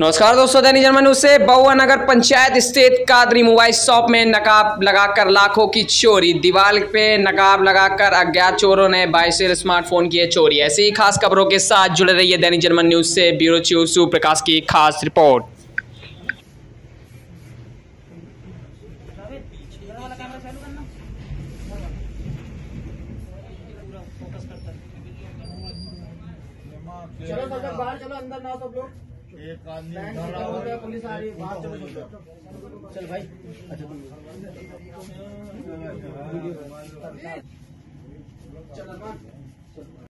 नमस्कार दोस्तों, दैनिक जर्मन से बहुआ नगर पंचायत स्थित कादरी मोबाइल शॉप में नकाब लगाकर लाखों की चोरी। दीवार पे नकाब लगाकर अज्ञात चोरों ने बाईस स्मार्टफ़ोन किए चोरी। ऐसी ही खास खबरों के साथ जुड़े रहिए दैनिक जर्मन न्यूज़ से। ब्यूरो चीफ सुप्रकाश की खास रिपोर्ट। चलो बाहर चलो, अंदर ना सब लोग। एक आदमी। हो पुलिस आ रही है बात चलो चल भाई। अच्छा अम्मा